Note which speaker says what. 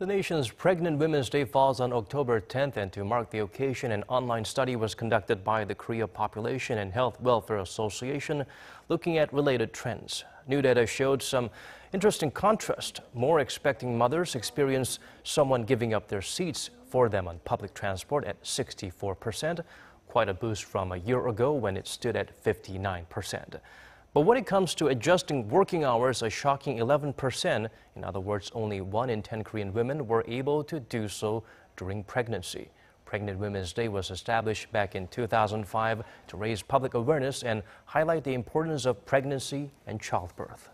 Speaker 1: The nation's Pregnant Women's Day falls on October 10th, and to mark the occasion, an online study was conducted by the Korea Population and Health Welfare Association looking at related trends. New data showed some interesting contrast. More expecting mothers experience someone giving up their seats for them on public transport at 64%, quite a boost from a year ago when it stood at 59%. But when it comes to adjusting working hours, a shocking 11%, in other words, only 1 in 10 Korean women were able to do so during pregnancy. Pregnant Women's Day was established back in 2005 to raise public awareness and highlight the importance of pregnancy and childbirth.